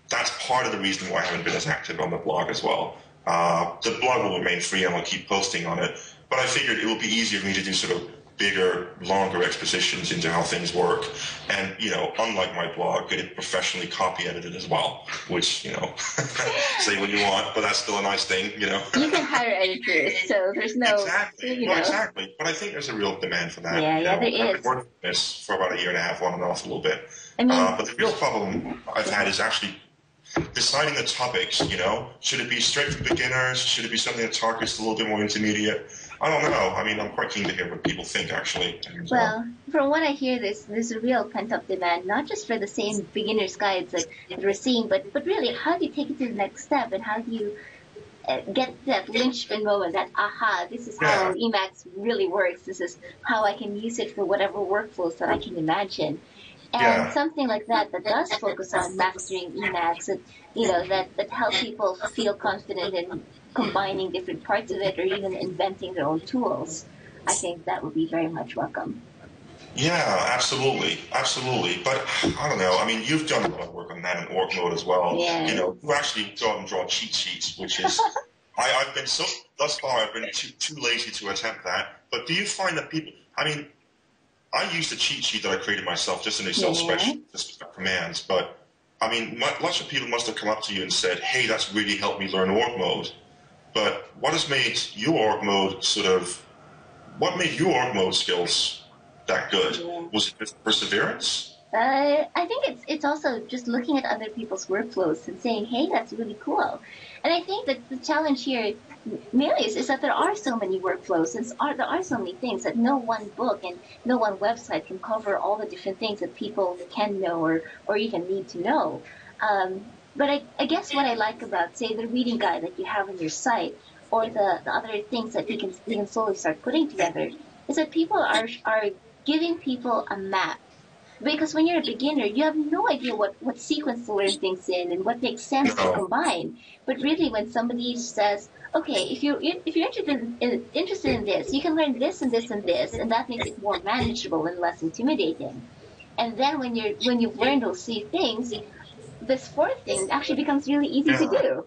that's part of the reason why I haven't been as active on the blog as well. Uh, the blog will remain free and I'll keep posting on it, but I figured it will be easier for me to do sort of bigger, longer expositions into how things work. And, you know, unlike my blog, get it professionally copy edited as well, which, you know, say what you want, but that's still a nice thing, you know. you can hire editors, so there's no. Exactly. You know. Well, exactly. But I think there's a real demand for that. Yeah, yeah, know? there I've been working on this for about a year and a half, on and off a little bit. I mean, uh, but the real problem I've had is actually deciding the topics, you know, should it be straight for beginners? Should it be something that targets a little bit more intermediate? I don't know. I mean, I'm quite keen to hear what people think, actually. Well, from what I hear, there's there's a real pent up demand, not just for the same beginner's guides that, that we're seeing, but but really, how do you take it to the next step, and how do you uh, get that linchpin moment, that aha, this is how yeah. Emacs really works. This is how I can use it for whatever workflows that I can imagine. And yeah. something like that that does focus on mastering Emacs, and, you know, that, that helps people feel confident in combining different parts of it or even inventing their own tools, I think that would be very much welcome. Yeah, absolutely, absolutely. But I don't know. I mean, you've done a lot of work on that in org mode as well. Yeah. You know, you actually go out and draw cheat sheets, which is I, have been so thus far. I've been too too lazy to attempt that. But do you find that people? I mean, I used a cheat sheet that I created myself, just an Excel yeah. spreadsheet, just commands. But I mean, lots of people must have come up to you and said, "Hey, that's really helped me learn org mode." But what has made your org mode sort of? What made your org mode skills that good? Yeah. Was it perseverance? Uh, I think it's it's also just looking at other people's workflows and saying, "Hey, that's really cool." And I think that the challenge here mainly is, is that there are so many workflows and are, there are so many things that no one book and no one website can cover all the different things that people can know or, or even need to know. Um, but I, I guess what I like about, say, the reading guide that you have on your site, or the, the other things that we can we can slowly start putting together, is that people are are giving people a map. Because when you're a beginner, you have no idea what, what sequence to learn things in and what makes sense to combine. But really, when somebody says, okay, if you're if you're interested in, interested in this, you can learn this and this and this, and that makes it more manageable and less intimidating. And then when you're when you've learned those three things, this fourth thing actually becomes really easy yeah. to do.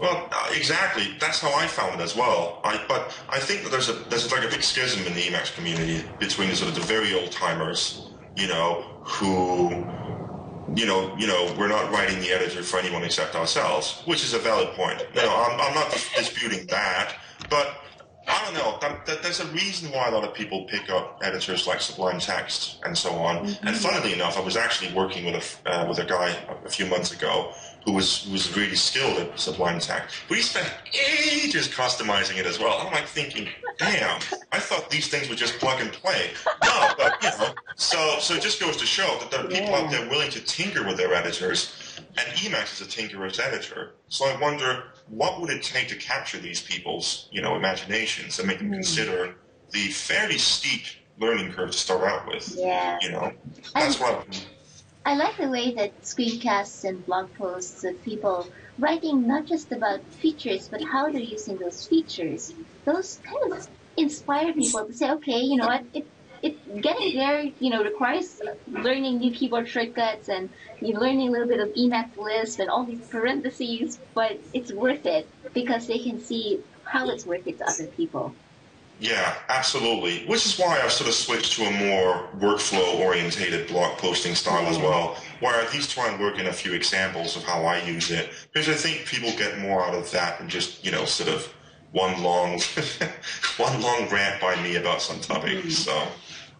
Well, uh, exactly. That's how I found it as well. I, but I think that there's a there's like a big schism in the Emacs community between the sort of the very old timers, you know, who, you know, you know, we're not writing the editor for anyone except ourselves, which is a valid point. You know, I'm, I'm not disputing that, but I don't know. That, there's a reason why a lot of people pick up editors like Sublime Text and so on. Mm-hmm. And funnily enough, I was actually working with a uh, with a guy a few months ago who was who was really skilled at Sublime Text. But he spent ages customizing it as well. I'm like thinking, damn, I thought these things were just plug and play. No, but you know, so so it just goes to show that there are people yeah. out there willing to tinker with their editors and Emacs is a tinkerer's editor. So I wonder what would it take to capture these people's, you know, imaginations and make them mm. consider the fairly steep learning curve to start out with. Yeah. You know, that's I, what. I like the way that screencasts and blog posts of people writing not just about features, but how they're using those features. Those kind of inspire people to say, okay, you know what, it, it getting there, you know, requires learning new keyboard shortcuts and you learning a little bit of Emacs Lisp and all these parentheses, but it's worth it because they can see how it's worth it to other people. Yeah, absolutely. Which is why I've sort of switched to a more workflow orientated blog posting style as well, where I at least try and work in a few examples of how I use it, because I think people get more out of that than just, you know, sort of one long, one long rant by me about some topic. Mm-hmm. So.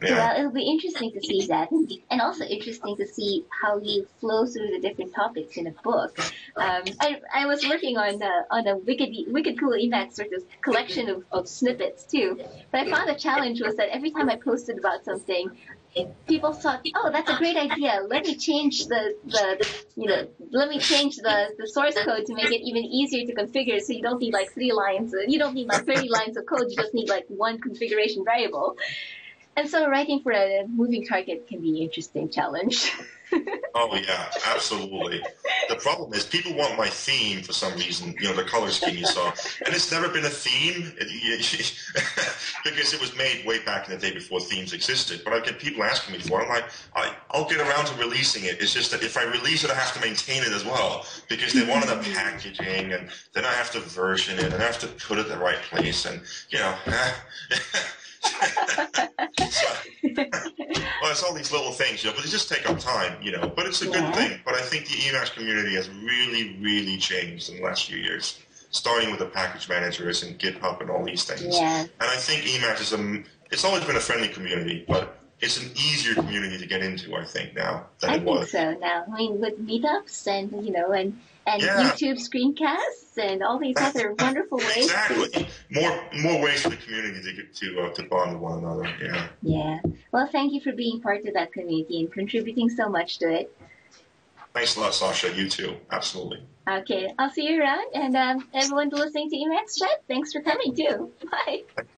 Yeah. Well, it'll be interesting to see that, and also interesting to see how you flow through the different topics in a book. Um, I, I was working on the, on a wicked wicked cool Emacs sort of collection of, of snippets too, but I found the challenge was that every time I posted about something, people thought, oh, that's a great idea. Let me change the, the, the, you know, let me change the, the source code to make it even easier to configure so you don't need like three lines, you don't need like 30 lines of code, you just need like one configuration variable. And so writing for a moving target can be an interesting challenge. oh yeah, absolutely. The problem is people want my theme for some reason. You know, the color scheme you saw, and it's never been a theme because it was made way back in the day before themes existed. But I get people asking me for it. I'm like, I, will get around to releasing it. It's just that if I release it, I have to maintain it as well because they wanted the packaging, and then I have to version it, and I have to put it in the right place, and you know. Eh. well, it's all these little things, you know, but they just take up time, you know. But it's a good thing. But I think the Emacs community has really, really changed in the last few years, starting with the package managers and GitHub and all these things. Yeah. And I think Emacs is a, it's always been a friendly community, but it's an easier community to get into, I think, now than I it was. I think so now. I mean, with meetups and, you know, and and yeah. YouTube screencasts and all these other wonderful ways. Exactly. More more ways for the community to get to uh, to bond with one another. Yeah. Yeah. Well, thank you for being part of that community and contributing so much to it. Thanks a lot, Sacha. You too. Absolutely. Okay. I'll see you around. And um, everyone listening to Emacs Chat, thanks for coming too. Bye.